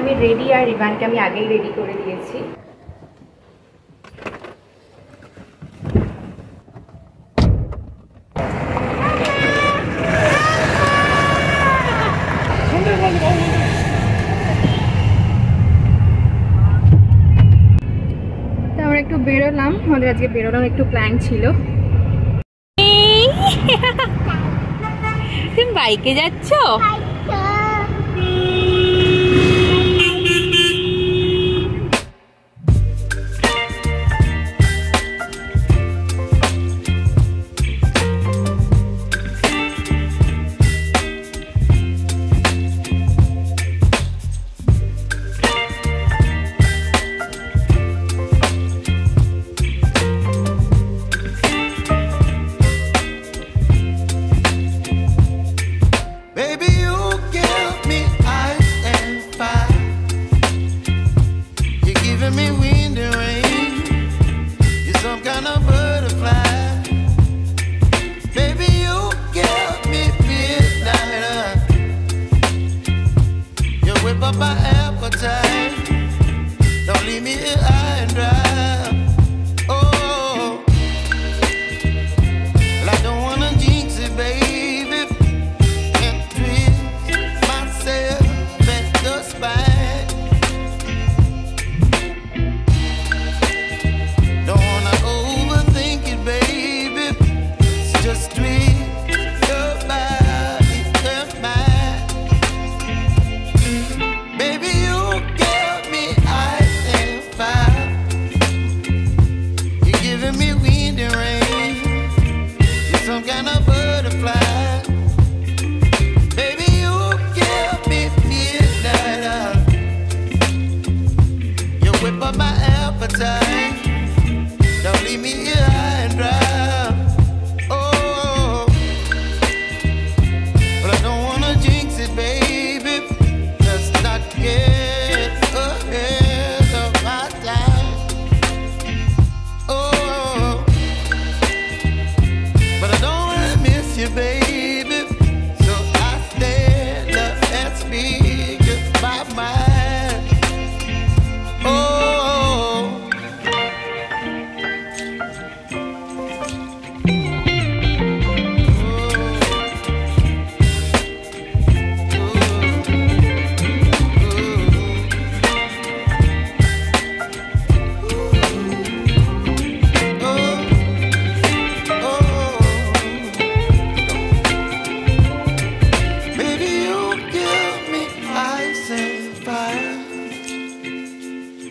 আমি রেডি আর রিভানকে আমি আগেই রেডি করে দিয়েছি। একটু বেরোলাম। আমাদের আজকে বেরোলাম একটু প্ল্যান ছিল। তুমি বাইকে যাচ্ছ? up by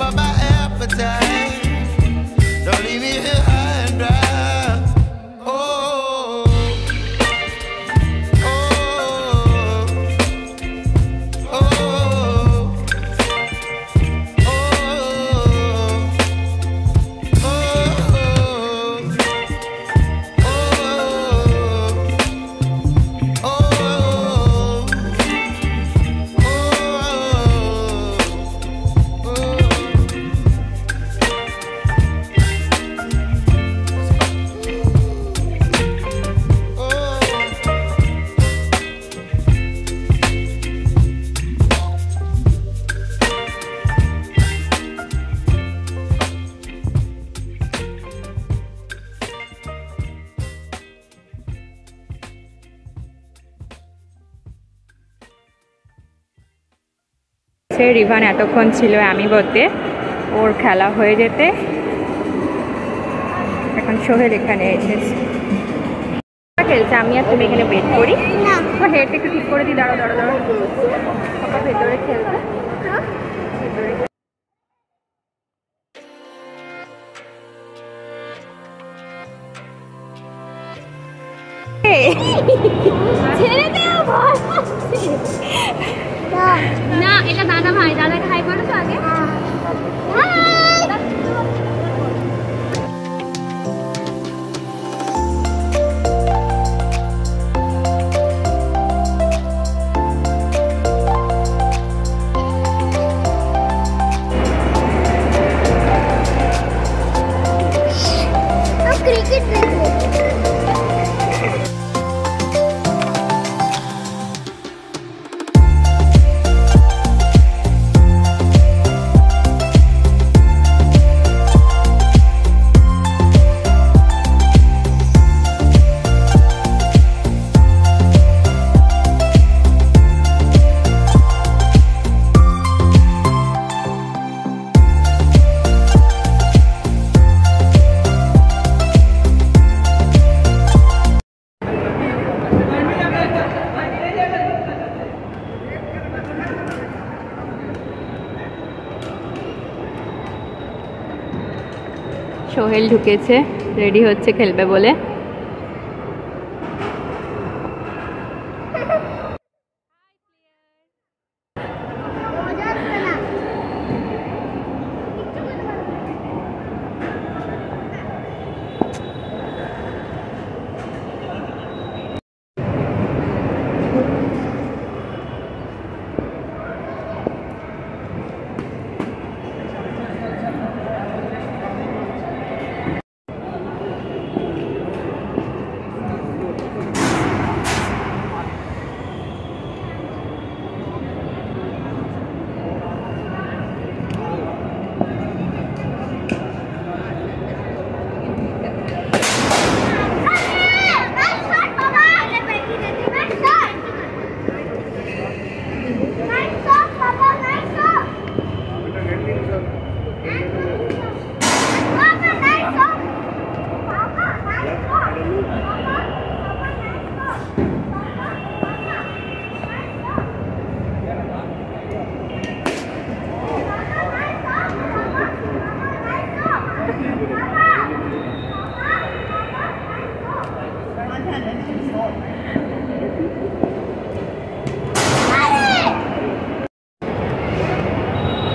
up my appetite. গেছে রিভান এতক্ষণ ছিল আমি বলতে ওর খেলা হয়ে যেতে। এখন সোহেল এখানে এসেছে। খেলছে? আমি আর তুমি এখানে ওয়েট করি। তোমার হেডটা একটু ঠিক করে দিই দাঁড়ো দাঁড়ো দাঁড়ো পাপা ভেতরে খেলবে। হ্যাঁ। ভেতরে ছেড়ে দেও ভয় Fique. সোহেল ঢুকেছে রেডি হচ্ছে খেলবে বলে।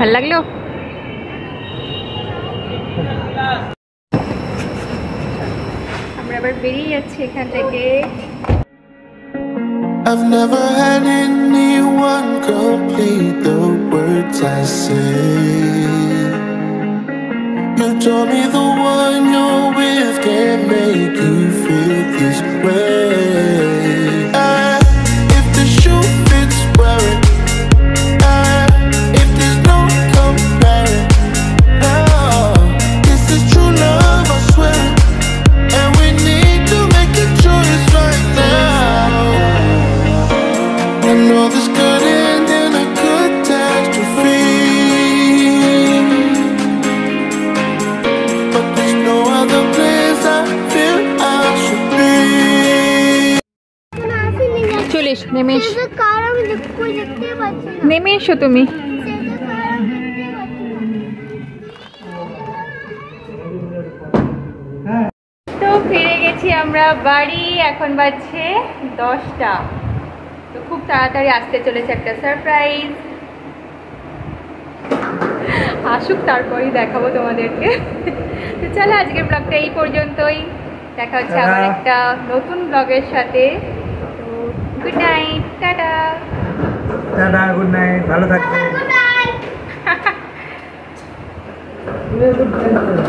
ভাল লাগলো আমরা আবার বেরিয়ে যাচ্ছি এখান থেকে I've never had anyone complete the words I say. You told me the one you're with can make you feel this way. চলিস নেমে এস। নেমে এসো তুমি। তো ফিরে গেছি আমরা বাড়ি এখন বাজছে দশটা। তো খুব তাড়াতাড়ি আসতে চলেছে একটা সারপ্রাইজ আসুক তারপরেই দেখাবো তোমাদেরকে। তো চলো আজকের ব্লগটা এই পর্যন্তই। দেখা হচ্ছে আবার একটা নতুন ব্লগের সাথে। Good night tata tata good night ভালো থাকবেন।